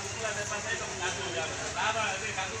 અંકુલા દસ પાસે તો નાખું જાવ બાબા હજી નાખું